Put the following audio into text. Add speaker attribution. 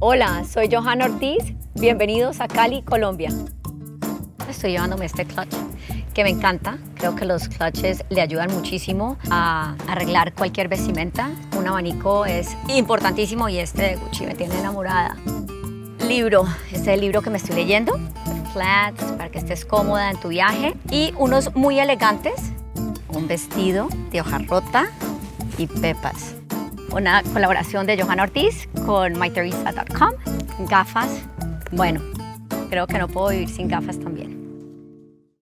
Speaker 1: Hola, soy Johanna Ortiz. Bienvenidos a Cali, Colombia. Estoy llevándome este clutch que me encanta. Creo que los clutches le ayudan muchísimo a arreglar cualquier vestimenta. Un abanico es importantísimo y este de Gucci me tiene enamorada. Libro, este es el libro que me estoy leyendo. Flats, para que estés cómoda en tu viaje. Y unos muy elegantes. Un vestido de hoja rota y pepas. Una colaboración de Johanna Ortiz con myteresa.com. Gafas. Bueno, creo que no puedo vivir sin gafas también.